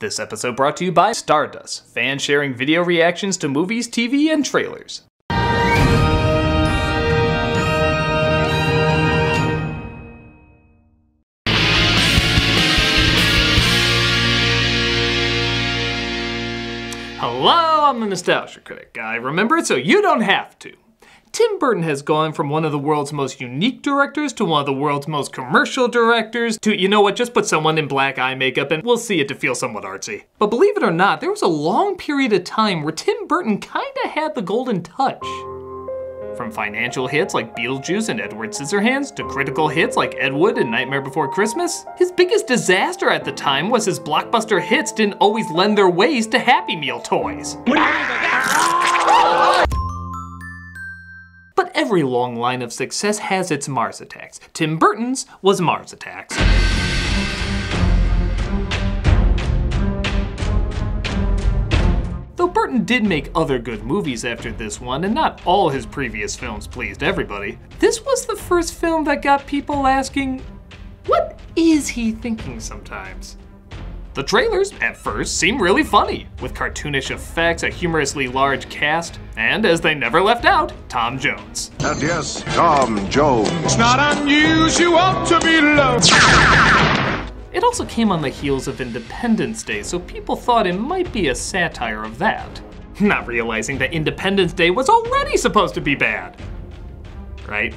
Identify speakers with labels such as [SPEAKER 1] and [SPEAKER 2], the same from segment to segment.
[SPEAKER 1] This episode brought to you by Stardust, fans sharing video reactions to movies, TV, and trailers. Hello, I'm the Nostalgia Critic. I remember it so you don't have to. Tim Burton has gone from one of the world's most unique directors to one of the world's most commercial directors to, you know what, just put someone in black eye makeup and we'll see it to feel somewhat artsy. But believe it or not, there was a long period of time where Tim Burton kinda had the golden touch. From financial hits like Beetlejuice and Edward Scissorhands to critical hits like Ed Wood and Nightmare Before Christmas, his biggest disaster at the time was his blockbuster hits didn't always lend their ways to Happy Meal toys. Every long line of success has its Mars attacks. Tim Burton's was Mars Attacks. Though Burton did make other good movies after this one, and not all his previous films pleased everybody, this was the first film that got people asking, what is he thinking sometimes? The trailers, at first, seem really funny, with cartoonish effects, a humorously large cast, and as they never left out, Tom Jones.
[SPEAKER 2] And yes, Tom Jones.
[SPEAKER 3] It's not unusual to be loved.
[SPEAKER 1] It also came on the heels of Independence Day, so people thought it might be a satire of that. Not realizing that Independence Day was already supposed to be bad. Right?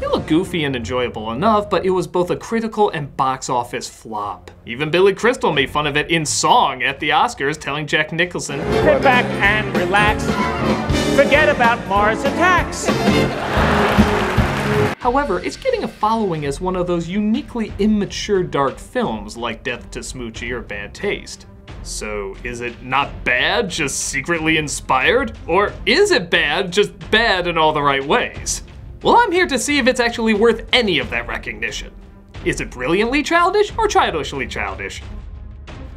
[SPEAKER 1] It looked goofy and enjoyable enough, but it was both a critical and box office flop. Even Billy Crystal made fun of it in song at the Oscars, telling Jack Nicholson,
[SPEAKER 4] Sit back and relax. Forget about Mars attacks.
[SPEAKER 1] However, it's getting a following as one of those uniquely immature dark films like Death to Smoochy or Bad Taste. So, is it not bad, just secretly inspired? Or is it bad, just bad in all the right ways? Well, I'm here to see if it's actually worth any of that recognition. Is it brilliantly childish or childishly childish?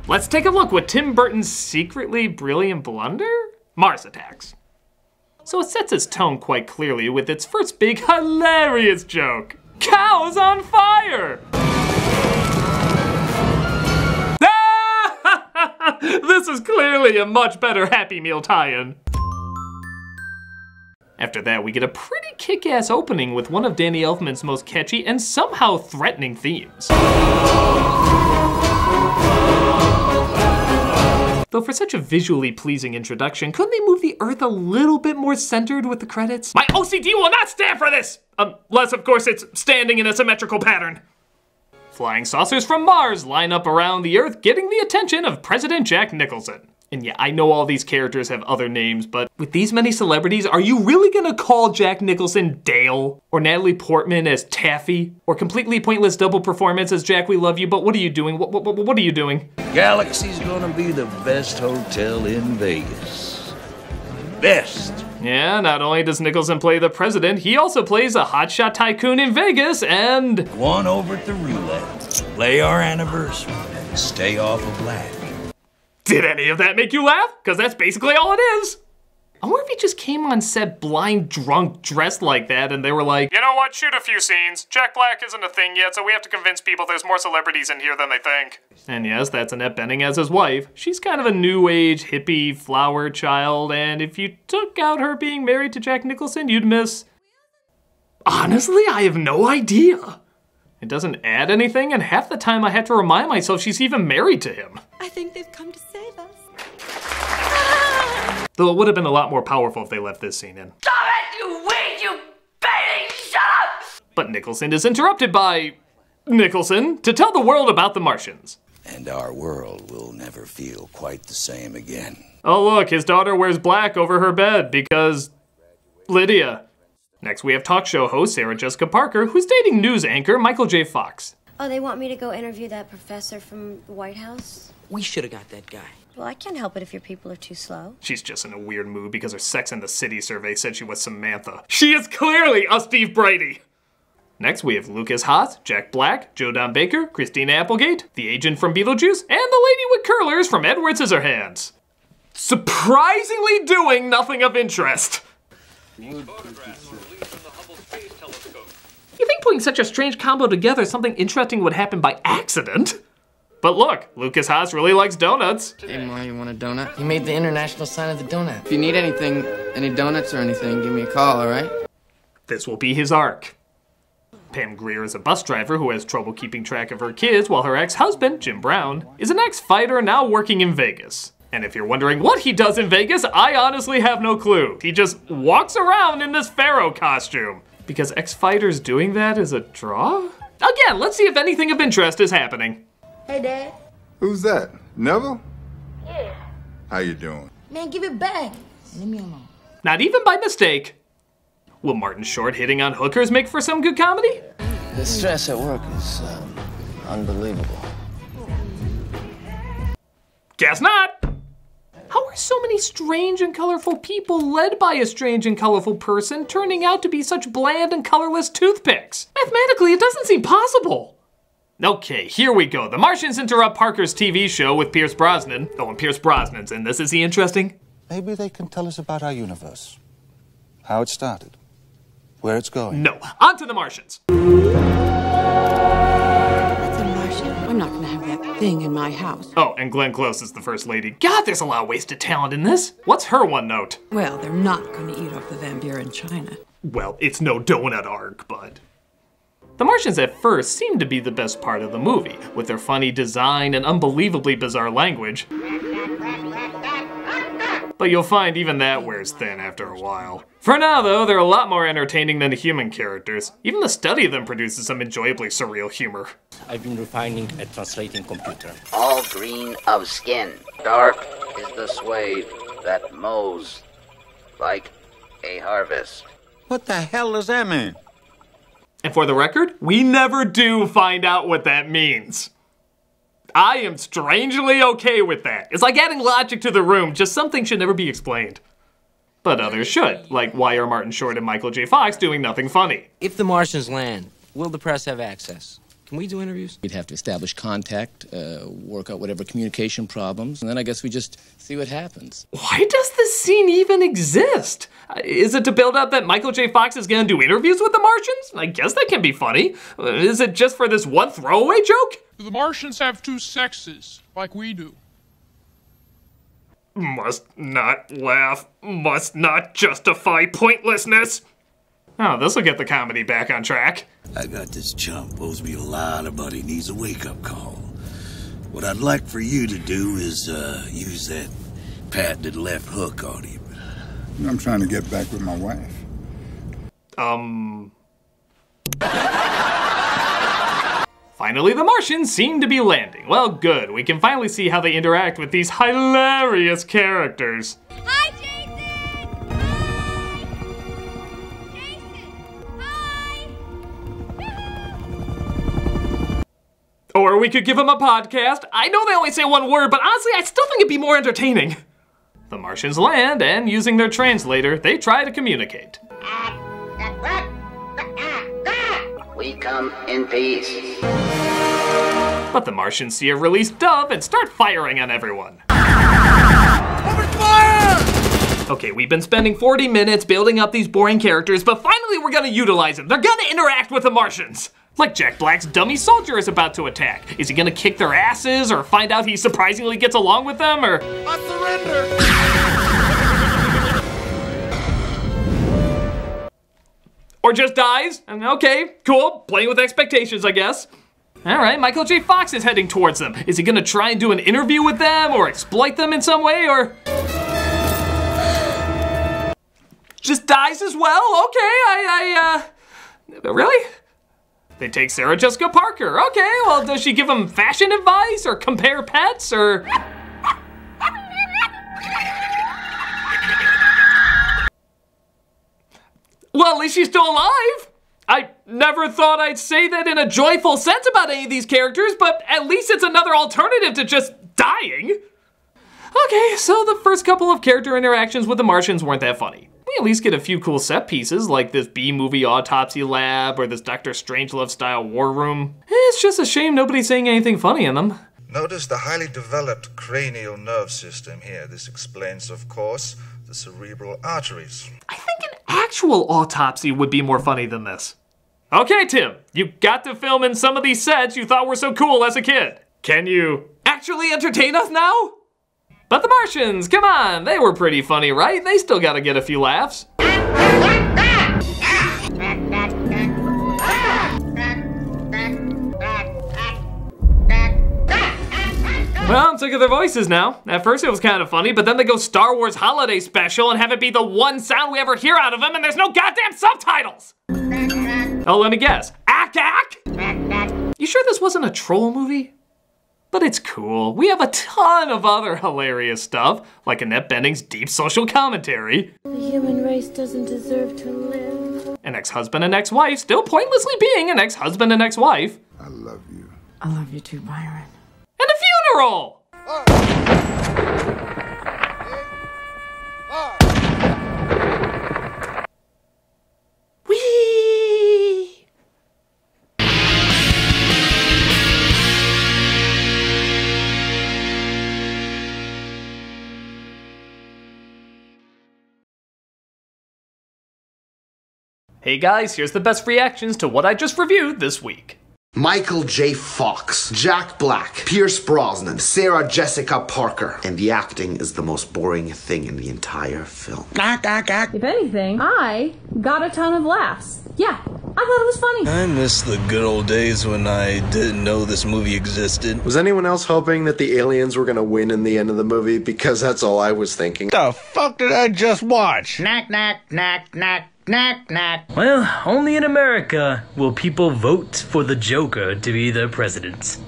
[SPEAKER 1] Let's take a look with Tim Burton's secretly brilliant blunder? Mars Attacks. So it sets its tone quite clearly with its first big hilarious joke. Cows on fire! this is clearly a much better Happy Meal tie-in. After that, we get a pretty kick-ass opening with one of Danny Elfman's most catchy and somehow threatening themes. Though for such a visually pleasing introduction, couldn't they move the Earth a little bit more centered with the credits? My OCD will not stand for this! Unless, of course, it's standing in a symmetrical pattern. Flying saucers from Mars line up around the Earth, getting the attention of President Jack Nicholson. And yeah, I know all these characters have other names, but with these many celebrities, are you really gonna call Jack Nicholson Dale? Or Natalie Portman as Taffy? Or completely pointless double performance as Jack We Love You, but what are you doing? What, what, what are you doing?
[SPEAKER 5] Galaxy's gonna be the best hotel in Vegas. Best.
[SPEAKER 1] Yeah, not only does Nicholson play the president, he also plays a hotshot tycoon in Vegas and.
[SPEAKER 5] Go on over the roulette. Play our anniversary. Stay off of black.
[SPEAKER 1] Did any of that make you laugh? Because that's basically all it is. I wonder if he just came on set blind, drunk, dressed like that, and they were like, You know what, shoot a few scenes. Jack Black isn't a thing yet, so we have to convince people there's more celebrities in here than they think. And yes, that's Annette Bening as his wife. She's kind of a new age, hippie, flower child, and if you took out her being married to Jack Nicholson, you'd miss. Honestly, I have no idea. It doesn't add anything, and half the time I have to remind myself she's even married to him.
[SPEAKER 6] I think they've come to save us.
[SPEAKER 1] Though it would have been a lot more powerful if they left this scene in.
[SPEAKER 6] Stop it, you weed, you baby! Shut up!
[SPEAKER 1] But Nicholson is interrupted by Nicholson to tell the world about the Martians.
[SPEAKER 5] And our world will never feel quite the same again.
[SPEAKER 1] Oh, look, his daughter wears black over her bed because. Lydia. Next, we have talk show host Sarah Jessica Parker, who's dating news anchor Michael J. Fox.
[SPEAKER 7] Oh, they want me to go interview that professor from the White House?
[SPEAKER 8] We should have got that guy.
[SPEAKER 7] Well, I can't help it if your people are too slow.
[SPEAKER 1] She's just in a weird mood because her Sex and the City survey said she was Samantha. She is clearly a Steve Brady! Next, we have Lukas Haas, Jack Black, Joe Don Baker, Christina Applegate, the agent from Beetlejuice, and the lady with curlers from Edward Scissorhands. Surprisingly doing nothing of interest. You think putting such a strange combo together, something interesting would happen by accident? But look, Lukas Haas really likes donuts.
[SPEAKER 8] Hey, Ma, you want a donut? He made the international sign of the donut. If you need anything, any donuts or anything, give me a call, all right?
[SPEAKER 1] This will be his arc. Pam Grier is a bus driver who has trouble keeping track of her kids, while her ex husband, Jim Brown, is an ex fighter now working in Vegas. And if you're wondering what he does in Vegas, I honestly have no clue. He just walks around in this Pharaoh costume. Because ex fighters doing that is a draw? Again, let's see if anything of interest is happening.
[SPEAKER 9] Hey, Dad.
[SPEAKER 2] Who's that? Neville?
[SPEAKER 9] Yeah.
[SPEAKER 2] How you doing?
[SPEAKER 9] Man, give it back. Leave me alone.
[SPEAKER 1] Not even by mistake. Will Martin Short hitting on hookers make for some good comedy?
[SPEAKER 5] The stress at work is um, unbelievable.
[SPEAKER 1] Guess not. How are so many strange and colorful people led by a strange and colorful person turning out to be such bland and colorless toothpicks? Mathematically, it doesn't seem possible. Okay, here we go. The Martians interrupt Parker's TV show with Pierce Brosnan. Oh, and Pierce Brosnan's in this. Is he interesting?
[SPEAKER 10] Maybe they can tell us about our universe. How it started. Where it's going.
[SPEAKER 1] No. On to the Martians.
[SPEAKER 11] That's a Martian. I'm not gonna have that thing in my house.
[SPEAKER 1] Oh, and Glenn Close is the first lady. God, there's a lot of wasted talent in this. What's her one note?
[SPEAKER 11] Well, they're not gonna eat off the Van Buren China.
[SPEAKER 1] Well, it's no donut arc, but. The Martians at first seem to be the best part of the movie, with their funny design and unbelievably bizarre language. But you'll find even that wears thin after a while. For now, though, they're a lot more entertaining than the human characters. Even the study of them produces some enjoyably surreal humor.
[SPEAKER 12] I've been refining a translating computer.
[SPEAKER 13] All green of skin. Dark is the suede that mows like a harvest.
[SPEAKER 10] What the hell does that mean?
[SPEAKER 1] And for the record, we never do find out what that means. I am strangely okay with that. It's like adding logic to the room, just something should never be explained. But others should, like why are Martin Short and Michael J. Fox doing nothing funny?
[SPEAKER 12] If the Martians land, will the press have access? Can we do interviews?
[SPEAKER 14] We'd have to establish contact, uh, work out whatever communication problems, and then I guess we just see what happens.
[SPEAKER 1] Why does this scene even exist? Uh, Is it to build up that Michael J. Fox is gonna do interviews with the Martians? I guess that can be funny. Uh, Is it just for this one throwaway joke?
[SPEAKER 3] Do the Martians have two sexes, like we do?
[SPEAKER 1] Must not laugh, must not justify pointlessness. Oh, this'll get the comedy back on track.
[SPEAKER 5] I got this chump owes me a lot of money, needs a wake-up call. What I'd like for you to do is uh, use that patented left hook on him.
[SPEAKER 2] I'm trying to get back with my wife.
[SPEAKER 1] Um. Finally, the Martians seem to be landing. Well, good. We can finally see how they interact with these hilarious characters.
[SPEAKER 6] Hi, Jason! Hi! Jason! Hi!
[SPEAKER 1] Or we could give them a podcast. I know they only say one word, but honestly, I still think it'd be more entertaining. The Martians land, and using their translator, they try to communicate.
[SPEAKER 13] Ah, ah, ah, we come in peace.
[SPEAKER 1] But the Martians see a released dove and start firing on everyone. Okay, we've been spending 40 minutes building up these boring characters, but finally we're gonna utilize them. They're gonna interact with the Martians. Like Jack Black's dummy soldier is about to attack. Is he gonna kick their asses or find out he surprisingly gets along with them or.
[SPEAKER 3] I surrender!
[SPEAKER 1] Or just dies? And Okay, cool. Playing with expectations, I guess. Alright, Michael J. Fox is heading towards them. Is he gonna try and do an interview with them or exploit them in some way or. Just dies as well? Okay, I, I, uh. Really? They take Sarah Jessica Parker. Okay, well, does she give them fashion advice or compare pets or. Well, at least she's still alive. I never thought I'd say that in a joyful sense about any of these characters, but at least it's another alternative to just dying. Okay, so the first couple of character interactions with the Martians weren't that funny. We at least get a few cool set pieces, like this B movie autopsy lab or this Doctor Strangelove style war room. It's just a shame nobody's saying anything funny in them.
[SPEAKER 15] Notice the highly developed cranial nerve system here. This explains, of course, the cerebral arteries.
[SPEAKER 1] I think an actual autopsy would be more funny than this. Okay, Tim, you got to film in some of these sets you thought were so cool as a kid. Can you actually entertain us now? But the Martians, come on, they were pretty funny, right? They still gotta get a few laughs. Well, I'm sick of their voices now. At first it was kind of funny, but then they go Star Wars Holiday Special and have it be the one sound we ever hear out of them, and there's no goddamn subtitles! Oh, let me guess. Ack ack? You sure this wasn't a troll movie? But it's cool. We have a ton of other hilarious stuff, like Annette Bening's deep social commentary,
[SPEAKER 7] The human race doesn't deserve to live.
[SPEAKER 1] an ex-husband and ex-wife still pointlessly being an ex-husband and ex-wife,
[SPEAKER 2] I love you.
[SPEAKER 11] I love you too, Byron.
[SPEAKER 1] and a funeral! Whee! Hey guys, here's the best reactions to what I just reviewed this week.
[SPEAKER 16] Michael J. Fox, Jack Black, Pierce Brosnan, Sarah Jessica Parker, and the acting is the most boring thing in the entire film.
[SPEAKER 17] If anything, I got a ton of laughs. Yeah, I thought it was funny.
[SPEAKER 18] I miss the good old days when I didn't know this movie existed.
[SPEAKER 19] Was anyone else hoping that the aliens were gonna win in the end of the movie? Because that's all I was thinking.
[SPEAKER 18] The fuck did I just watch?
[SPEAKER 20] Knack, knack, knack, knack, knack, knack.
[SPEAKER 21] Well, only in America will people vote for the Joker to be their president.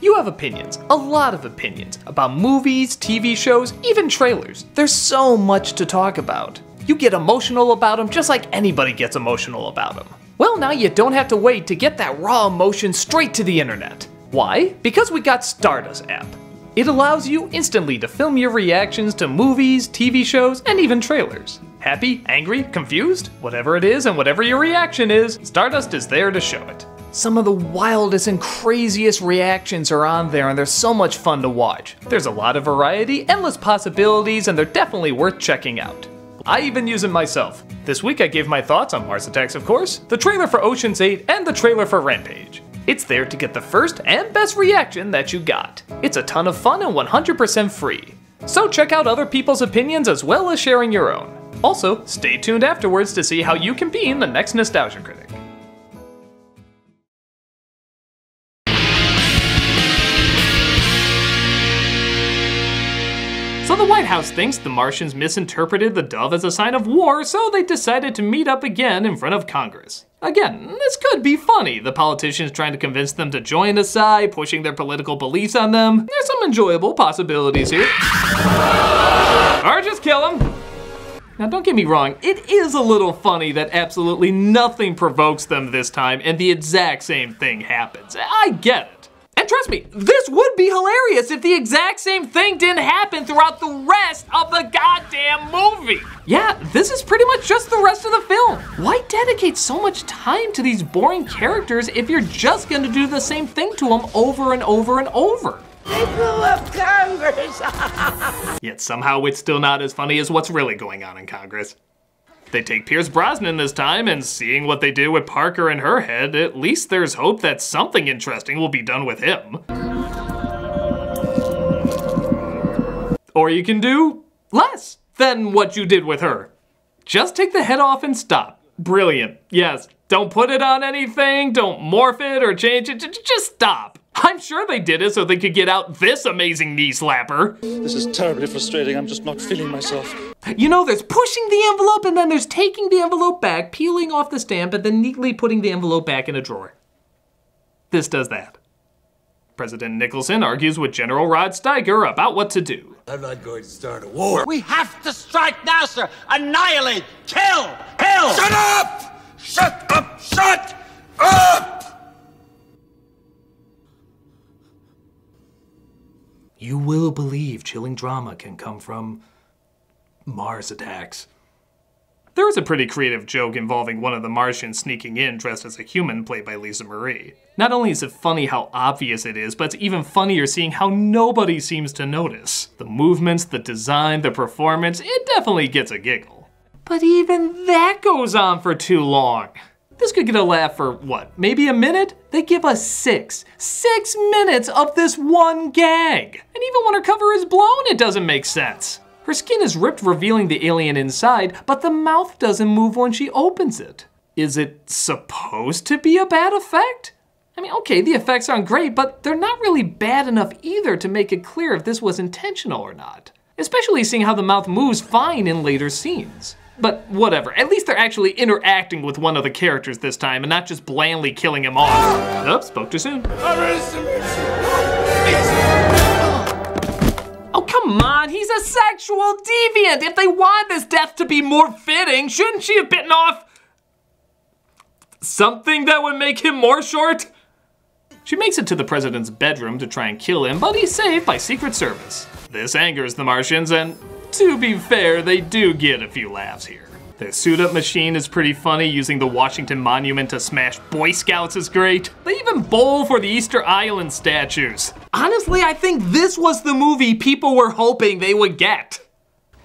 [SPEAKER 1] You have opinions, a lot of opinions, about movies, TV shows, even trailers. There's so much to talk about. You get emotional about them just like anybody gets emotional about them. Well, now you don't have to wait to get that raw emotion straight to the internet. Why? Because we got Stardust app. It allows you instantly to film your reactions to movies, TV shows, and even trailers. Happy, angry, confused? Whatever it is and whatever your reaction is, Stardust is there to show it. Some of the wildest and craziest reactions are on there, and they're so much fun to watch. There's a lot of variety, endless possibilities, and they're definitely worth checking out. I even use it myself. This week I gave my thoughts on Mars Attacks, of course, the trailer for Ocean's 8, and the trailer for Rampage. It's there to get the first and best reaction that you got. It's a ton of fun and 100% free. So check out other people's opinions as well as sharing your own. Also, stay tuned afterwards to see how you can be in the next Nostalgia Critic. So House thinks the Martians misinterpreted the dove as a sign of war, so they decided to meet up again in front of Congress. Again, this could be funny, the politicians trying to convince them to join side, pushing their political beliefs on them. There's some enjoyable possibilities here. or just kill them. Now don't get me wrong, it is a little funny that absolutely nothing provokes them this time and the exact same thing happens. I get it. And trust me, this would be hilarious if the exact same thing didn't happen throughout the rest of the goddamn movie. Yeah, this is pretty much just the rest of the film. Why dedicate so much time to these boring characters if you're just gonna do the same thing to them over and over and over?
[SPEAKER 9] They blew up Congress.
[SPEAKER 1] Yet somehow it's still not as funny as what's really going on in Congress. They take Pierce Brosnan this time, and seeing what they do with Parker and her head, at least there's hope that something interesting will be done with him. Or you can do less than what you did with her. Just take the head off and stop. Brilliant. Yes, don't put it on anything, don't morph it or change it, just stop. I'm sure they did it so they could get out this amazing knee slapper.
[SPEAKER 22] This is terribly frustrating. I'm just not feeling myself.
[SPEAKER 1] You know, there's pushing the envelope and then there's taking the envelope back, peeling off the stamp, and then neatly putting the envelope back in a drawer. This does that. President Nicholson argues with General Rod Steiger about what to do.
[SPEAKER 5] I'm not going to start a war.
[SPEAKER 20] We have to strike now, sir. Annihilate, kill, kill.
[SPEAKER 5] Shut up! Shut up! Shut up!
[SPEAKER 1] You will believe chilling drama can come from Mars attacks. There is a pretty creative joke involving one of the Martians sneaking in dressed as a human, played by Lisa Marie. Not only is it funny how obvious it is, but it's even funnier seeing how nobody seems to notice. The movements, the design, the performance, it definitely gets a giggle. But even that goes on for too long. This could get a laugh for what, maybe a minute? They give us six, six minutes of this one gag. And even when her cover is blown, it doesn't make sense. Her skin is ripped, revealing the alien inside, but the mouth doesn't move when she opens it. Is it supposed to be a bad effect? I mean, okay, the effects aren't great, but they're not really bad enough either to make it clear if this was intentional or not. Especially seeing how the mouth moves fine in later scenes. But whatever, at least they're actually interacting with one of the characters this time and not just blandly killing him off. Oh, spoke too soon. Oh, come on, he's a sexual deviant. If they want this death to be more fitting, shouldn't she have bitten off something that would make him more short? She makes it to the president's bedroom to try and kill him, but he's saved by Secret Service. This angers the Martians, and to be fair, they do get a few laughs here. The suit up machine is pretty funny, using the Washington Monument to smash Boy Scouts is great. They even bowl for the Easter Island statues. Honestly, I think this was the movie people were hoping they would get.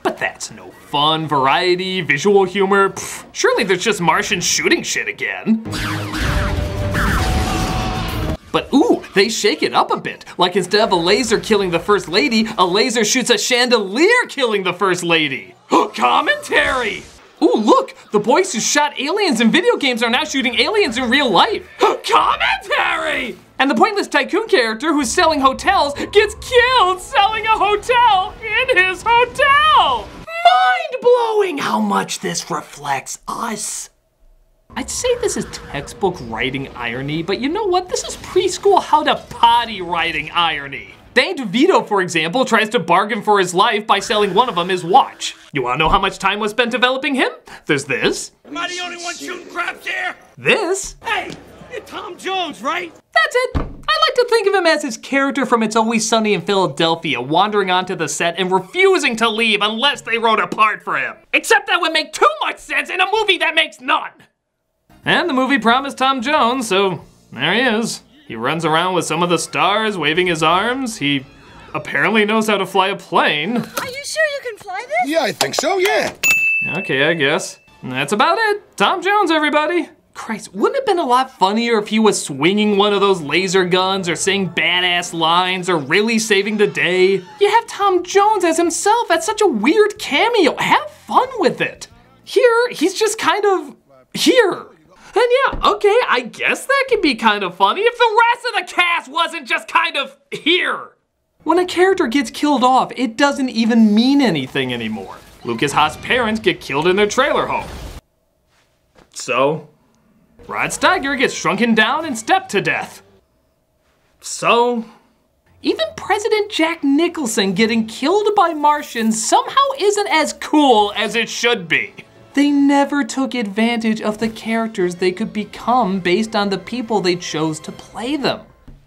[SPEAKER 1] But that's no fun, variety, visual humor. Surely there's just Martians shooting shit again. But ooh, they shake it up a bit. Like instead of a laser killing the first lady, a laser shoots a chandelier killing the first lady. Commentary! Ooh, look, the boys who shot aliens in video games are now shooting aliens in real life. Commentary! And the pointless tycoon character who's selling hotels gets killed selling a hotel in his hotel! Mind blowing how much this reflects us. I'd say this is textbook writing irony, but you know what? This is preschool how to potty writing irony. Danny DeVito, for example, tries to bargain for his life by selling one of them his watch. You wanna know how much time was spent developing him? There's this.
[SPEAKER 20] Am I the only one shooting craps here?
[SPEAKER 1] This.
[SPEAKER 20] Hey, you're Tom Jones, right?
[SPEAKER 1] That's it. I like to think of him as his character from It's Always Sunny in Philadelphia, wandering onto the set and refusing to leave unless they wrote a part for him. Except that would make too much sense in a movie that makes none. And the movie promised Tom Jones, so there he is. He runs around with some of the stars, waving his arms. He apparently knows how to fly a plane.
[SPEAKER 9] Are you sure you can fly this?
[SPEAKER 23] Yeah, I think so, yeah.
[SPEAKER 1] Okay, I guess. That's about it. Tom Jones, everybody. Christ, wouldn't it have been a lot funnier if he was swinging one of those laser guns or saying badass lines or really saving the day? You have Tom Jones as himself. That's such a weird cameo. Have fun with it. Here, he's just kind of here. And yeah, okay, I guess that could be kind of funny if the rest of the cast wasn't just kind of here. When a character gets killed off, it doesn't even mean anything anymore. Lukas Haas' parents get killed in their trailer home. So, Rod Steiger gets shrunken down and stepped to death. So, even President Jack Nicholson getting killed by Martians somehow isn't as cool as it should be. They never took advantage of the characters they could become based on the people they chose to play them.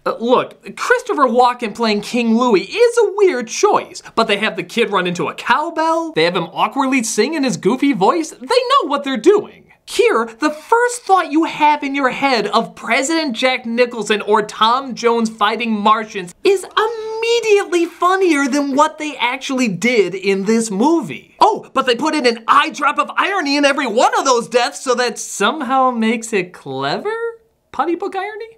[SPEAKER 1] Uh, look, Christopher Walken playing King Louis is a weird choice, but they have the kid run into a cowbell, they have him awkwardly sing in his goofy voice, they know what they're doing. Here, the first thought you have in your head of President Jack Nicholson or Tom Jones fighting Martians is immediately funnier than what they actually did in this movie. Oh, but they put in an eye drop of irony in every one of those deaths so that somehow makes it clever? Putty book irony?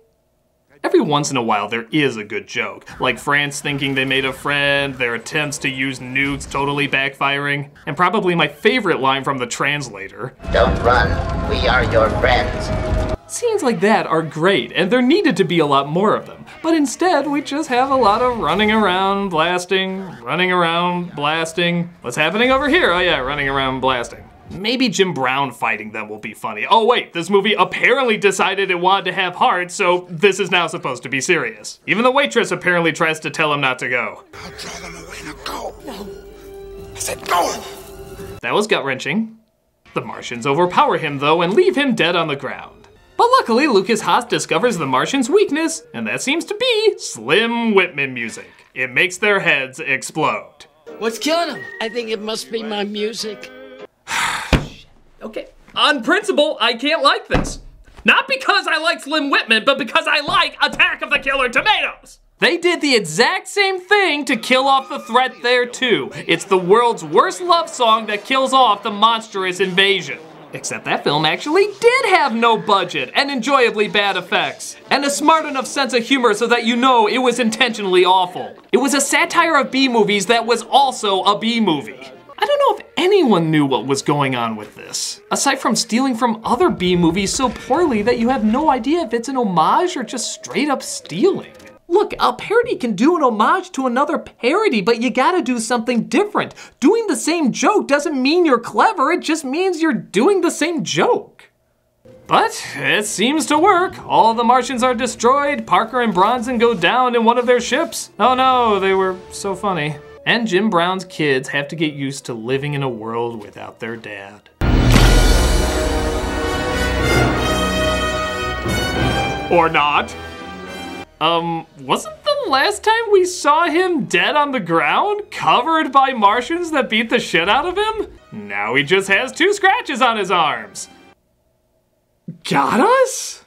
[SPEAKER 1] Every once in a while, there is a good joke, like France thinking they made a friend, their attempts to use nukes totally backfiring, and probably my favorite line from the translator
[SPEAKER 13] Don't run, we are your friends.
[SPEAKER 1] Scenes like that are great, and there needed to be a lot more of them. But instead, we just have a lot of running around, blasting, running around, blasting. What's happening over here? Oh yeah, running around, blasting. Maybe Jim Brown fighting them will be funny. Oh wait, this movie apparently decided it wanted to have heart, so this is now supposed to be serious. Even the waitress apparently tries to tell him not to go.
[SPEAKER 23] I'll draw them away now. Go. No. I said go.
[SPEAKER 1] That was gut-wrenching. The Martians overpower him though and leave him dead on the ground. But luckily, Lukas Haas discovers the Martian's weakness, and that seems to be Slim Whitman music. It makes their heads explode.
[SPEAKER 9] What's killing him? I think it must be my music.
[SPEAKER 1] Okay. On principle, I can't like this. Not because I like Slim Whitman, but because I like Attack of the Killer Tomatoes. They did the exact same thing to kill off the threat there too. It's the world's worst love song that kills off the monstrous invasion. Except that film actually did have no budget and enjoyably bad effects, and a smart enough sense of humor so that you know it was intentionally awful. It was a satire of B movies that was also a B movie. I don't know if anyone knew what was going on with this, aside from stealing from other B movies so poorly that you have no idea if it's an homage or just straight up stealing. Look, a parody can do an homage to another parody, but you gotta do something different. Doing the same joke doesn't mean you're clever, it just means you're doing the same joke. But it seems to work. All the Martians are destroyed, Parker and Brosnan go down in one of their ships. Oh no, they were so funny. And Jim Brown's kids have to get used to living in a world without their dad. Or not. Um, wasn't the last time we saw him dead on the ground, covered by Martians that beat the shit out of him? Now he just has two scratches on his arms. Got us?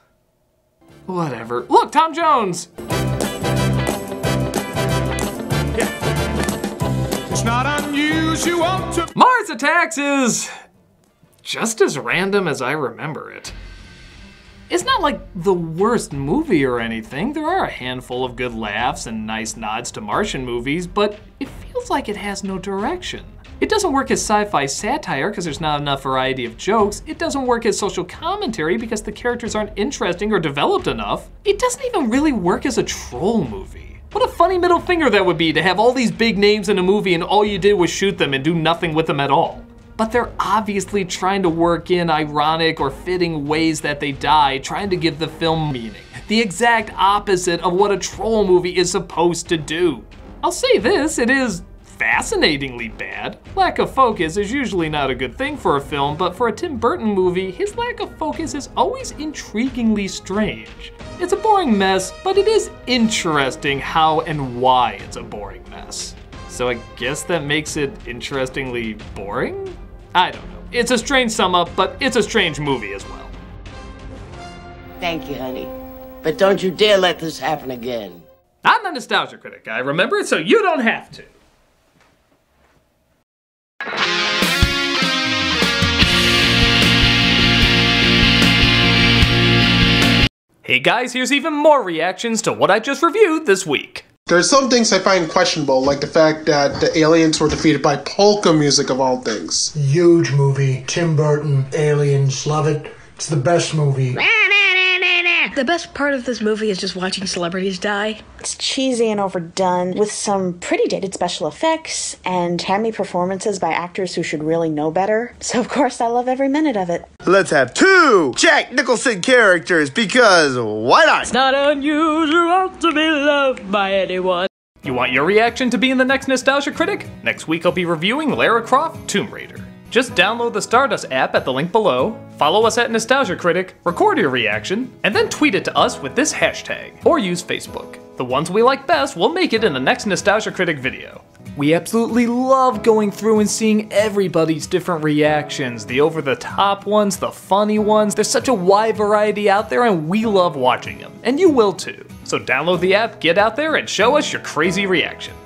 [SPEAKER 1] Whatever. Look, Tom Jones.
[SPEAKER 3] It's not to.
[SPEAKER 1] Mars Attacks is just as random as I remember it. It's not like the worst movie or anything. There are a handful of good laughs and nice nods to Martian movies, but it feels like it has no direction. It doesn't work as sci-fi satire because there's not enough variety of jokes. It doesn't work as social commentary because the characters aren't interesting or developed enough. It doesn't even really work as a troll movie. What a funny middle finger that would be to have all these big names in a movie and all you did was shoot them and do nothing with them at all but they're obviously trying to work in ironic or fitting ways that they die, trying to give the film meaning. The exact opposite of what a troll movie is supposed to do. I'll say this, it is fascinatingly bad. Lack of focus is usually not a good thing for a film, but for a Tim Burton movie, his lack of focus is always intriguingly strange. It's a boring mess, but it is interesting how and why it's a boring mess. So I guess that makes it interestingly boring? I don't know. It's a strange sum up, but it's a strange movie as well.
[SPEAKER 9] Thank you, honey. But don't you dare let this happen again.
[SPEAKER 1] I'm the nostalgia critic. I remember it so you don't have to. Hey guys, here's even more reactions to what I just reviewed this week.
[SPEAKER 24] There's some things I find questionable, like the fact that the aliens were defeated by polka music of all things.
[SPEAKER 25] Huge movie. Tim Burton, Aliens, love it. It's the best movie.
[SPEAKER 26] The best part of this movie is just watching celebrities die.
[SPEAKER 27] It's cheesy and overdone, with some pretty dated special effects and hammy performances by actors who should really know better. So, of course, I love every minute of it.
[SPEAKER 28] Let's have two Jack Nicholson characters because why not?
[SPEAKER 26] It's not unusual to be loved by anyone.
[SPEAKER 1] You want your reaction to be in the next Nostalgia Critic? Next week I'll be reviewing Lara Croft Tomb Raider. Just download the Stardust app at the link below, follow us at Nostalgia Critic, record your reaction, and then tweet it to us with this hashtag, or use Facebook. The ones we like best will make it in the next Nostalgia Critic video. We absolutely love going through and seeing everybody's different reactions, the over the top ones, the funny ones. There's such a wide variety out there and we love watching them. And you will too. So download the app, get out there, and show us your crazy reactions.